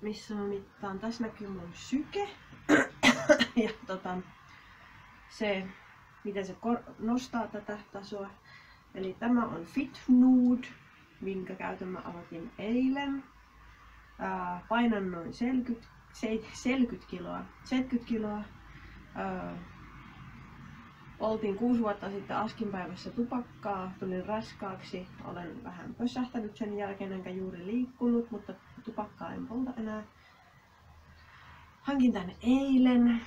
missä mä mittaan. Tässä näkyy mun syke. ja tota, se, miten se nostaa tätä tasoa. Eli tämä on Fit Nude, minkä käytön mä aloitin eilen. Ää, painan noin 70, 70 kiloa. 70 kiloa. Ää, oltiin kuusi vuotta sitten askinpäivässä tupakkaa, tulin raskaaksi, olen vähän pössähtänyt sen jälkeen enkä juuri liikkunut, mutta tupakkaa en polta enää. Hankin tän eilen.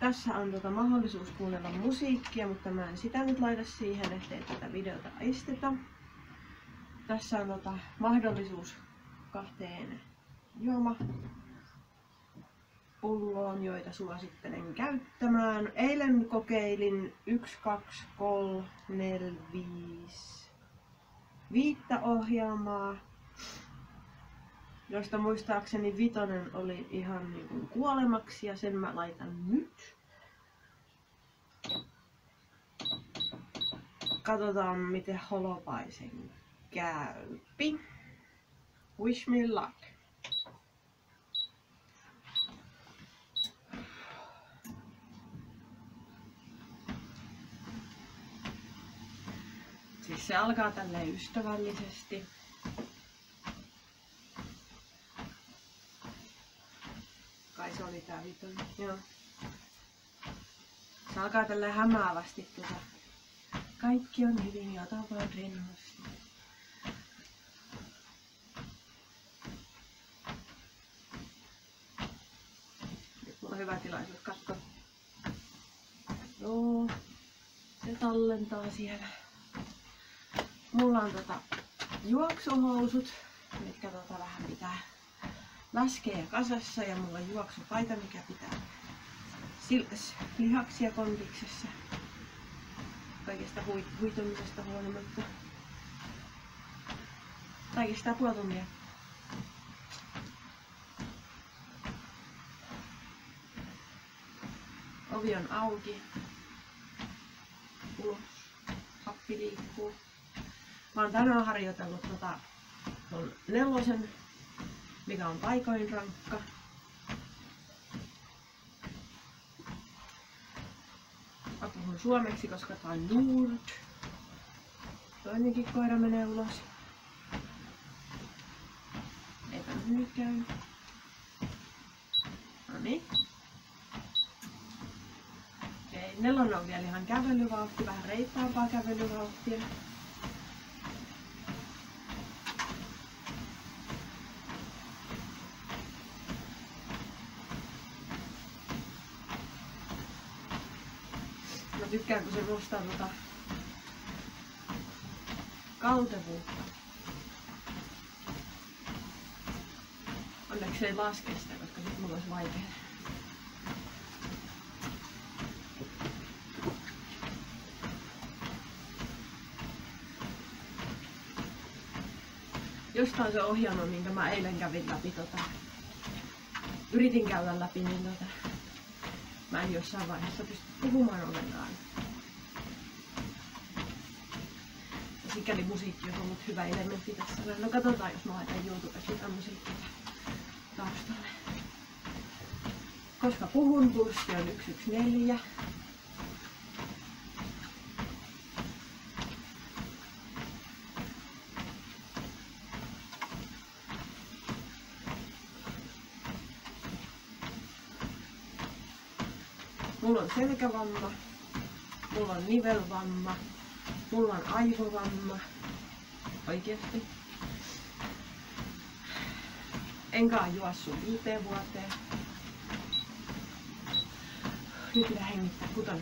Tässä on tuota mahdollisuus kuunnella musiikkia, mutta mä en sitä nyt laita siihen, ettei tätä videota isteta. Tässä on tuota mahdollisuus kahteen juoma pulloon, joita suosittelen käyttämään. Eilen kokeilin 1, 2, 3, 4, 5, viittä ohjelmaa, joista muistaakseni vitonen oli ihan niin kuin kuolemaksi ja sen mä laitan nyt. Katsotaan miten holopaisen käypi. Wish me luck. Se alkaa tälleen ystävällisesti. Kai se oli tää vitonen. Joo. Se alkaa tällä hämäävästi tuota. Kaikki on hyvin ja ota vaan rennosti. Nyt mulla on hyvä tilaisuus katsoa. Joo. Se tallentaa siellä. Mulla on tota juoksuhousut, mitkä tota vähän pitää laskea kasassa ja mulla on juoksupaita, mikä pitää lihaksia kondiksessa. Kaikesta hui- huitumisesta huolimatta. Tai kestää puoli tuntia. Ovi on auki. Ulos. Happi liikkuu. Mä oon tänään harjoitellut tota, ton nelosen, mikä on paikoin rankka. Mä puhun suomeksi, koska tää on Nord. Toinenkin koira menee ulos. Eipä nyt käy. Noniin. Okei, nelonen on vielä ihan kävelyvauhti, vähän reippaampaa kävelyvauhtia. Kun se nostaa tota kaltevuutta. Onneksi se ei laske sitä, koska sit mulla olisi vaikea. Jostain se ohjelma, minkä mä eilen kävin läpi tota, yritin käydä läpi, niin tota, mä en jossain vaiheessa pysty puhumaan ollenkaan. Ja sikäli musiikki on ollut hyvä elementti tässä. No katsotaan, jos mä laitan YouTubessa jotain musiikkia taustalle. Koska puhun, pulssi on 114. Mulla on selkävamma, mulla on nivelvamma, mulla on aivovamma. Oikeesti. Enkä juossut viiteen vuoteen. Nyt pitää hengittää kutona.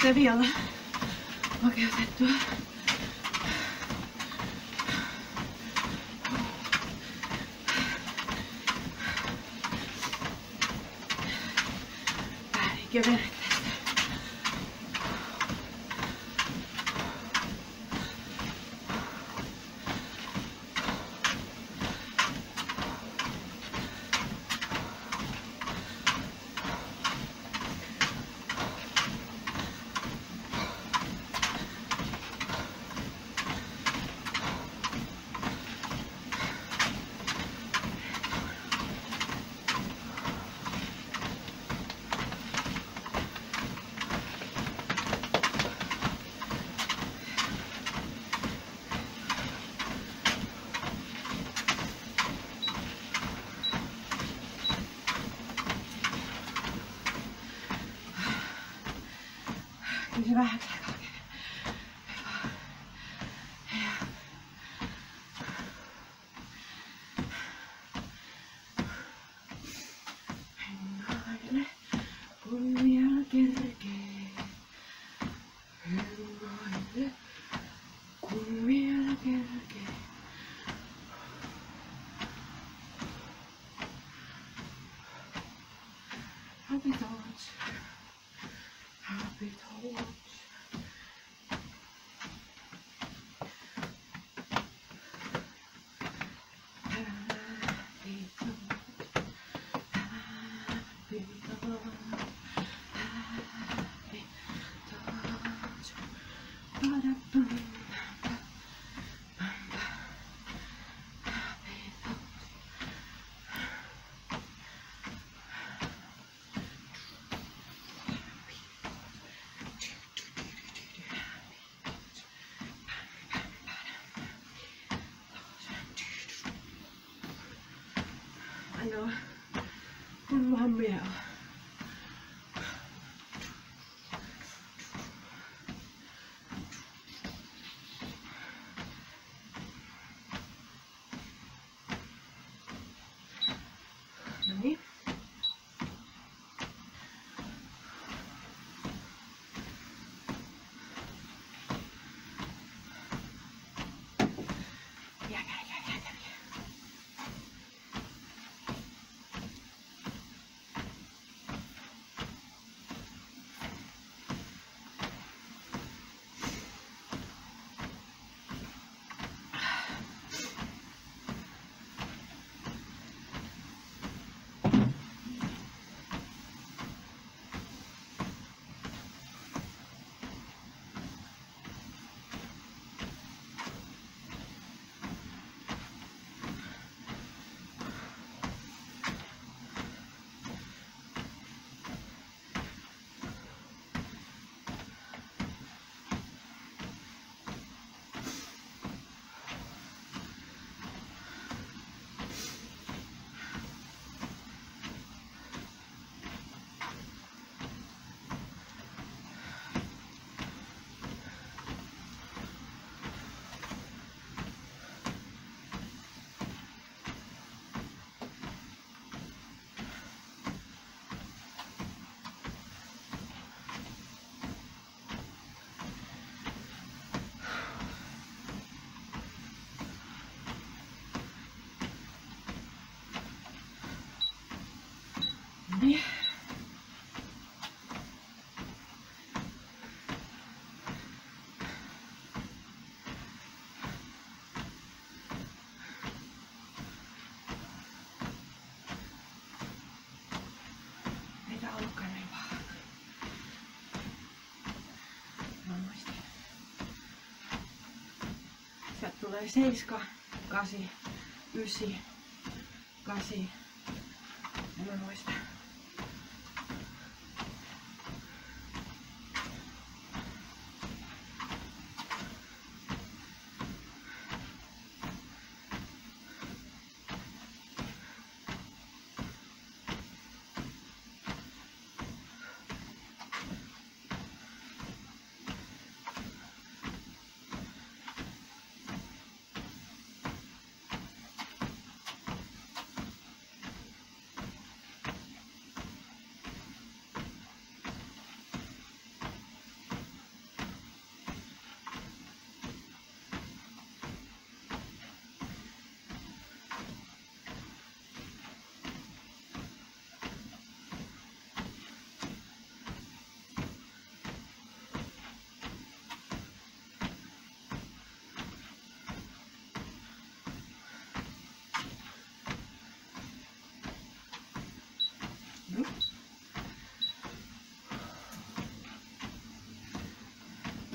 seviyorlar. Ma che ho detto? Bene, che. Käy. Hengaile, you Bueno, un bombeado. Tulee 7, 8, 9, 8. En mä muista.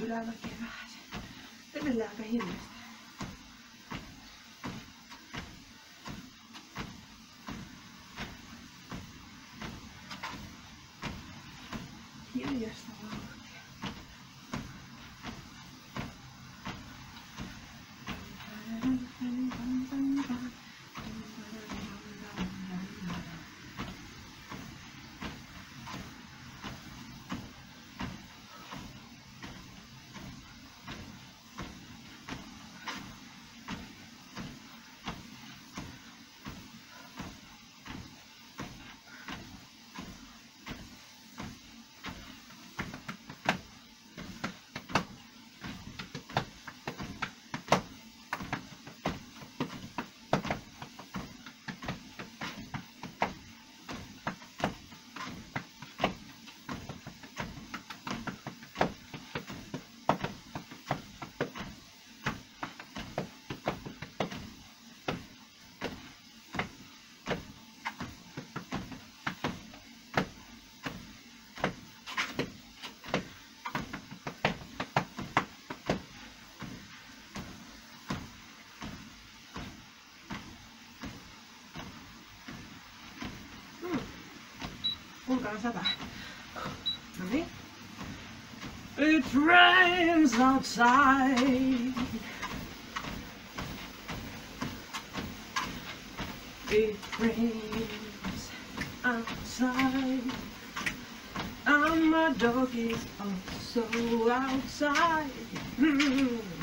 باللعبة كيف حاجة باللعبة هي المفتاح Niin. It rains outside. It rains outside. And my dog is also outside. Hmm.